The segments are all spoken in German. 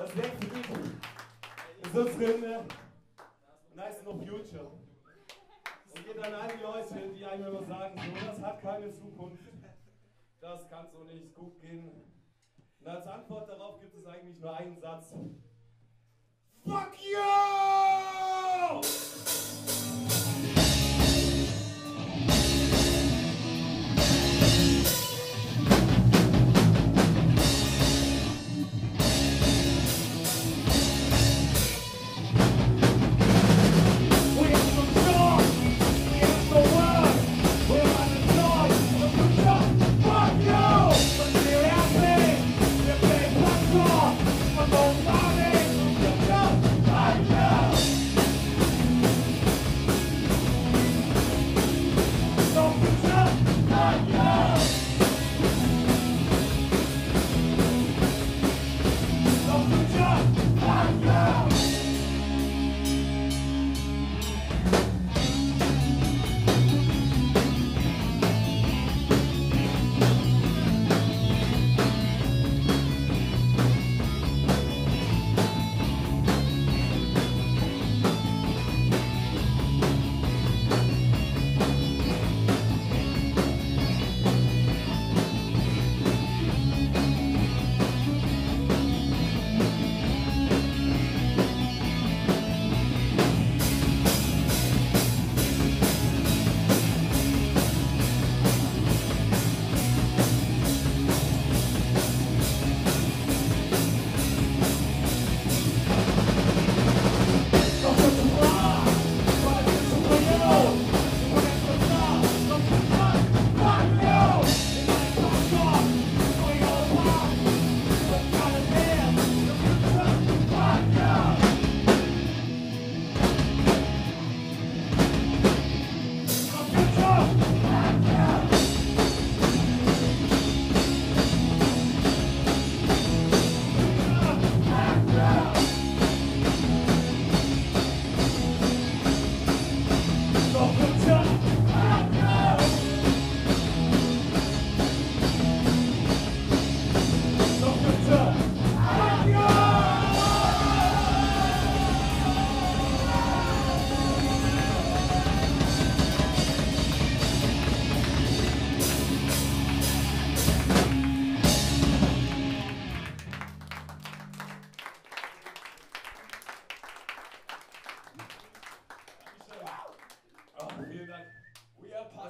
Das nächste Lied ist so drin und heißt No Future. Und geht an all die Leute, die einem immer sagen, so, das hat keine Zukunft, das kann so nicht gut gehen. Und als Antwort darauf gibt es eigentlich nur einen Satz. Fuck you!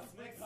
Smith